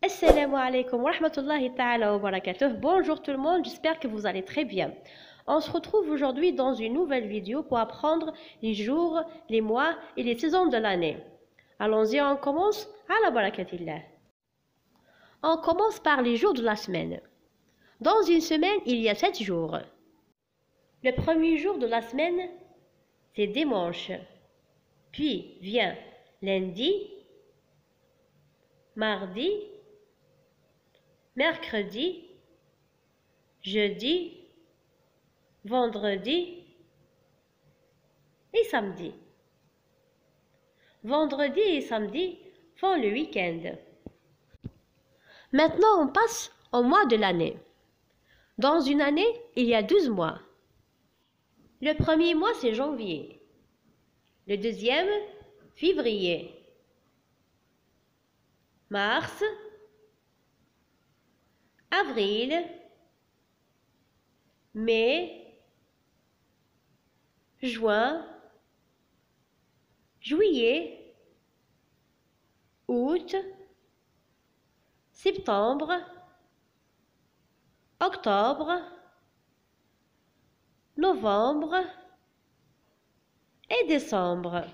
Assalamu alaikum wa rahmatullahi wa barakatuh. Bonjour tout le monde, j'espère que vous allez très bien. On se retrouve aujourd'hui dans une nouvelle vidéo pour apprendre les jours, les mois et les saisons de l'année. Allons-y, on commence à la barakatillah. On commence par les jours de la semaine. Dans une semaine, il y a sept jours. Le premier jour de la semaine, c'est dimanche. Puis vient lundi, mardi, mercredi, jeudi, vendredi et samedi. Vendredi et samedi font le week-end. Maintenant, on passe au mois de l'année. Dans une année, il y a 12 mois. Le premier mois, c'est janvier. Le deuxième, février. Mars, avril, mai, juin, juillet, août, septembre, octobre, novembre et décembre.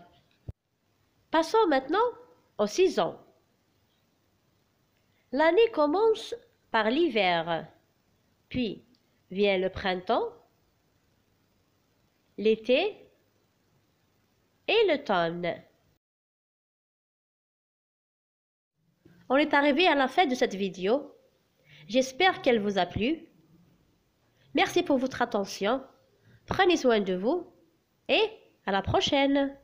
Passons maintenant aux saisons. L'année commence par l'hiver, puis vient le printemps, l'été et l'automne. On est arrivé à la fin de cette vidéo. J'espère qu'elle vous a plu. Merci pour votre attention. Prenez soin de vous et à la prochaine.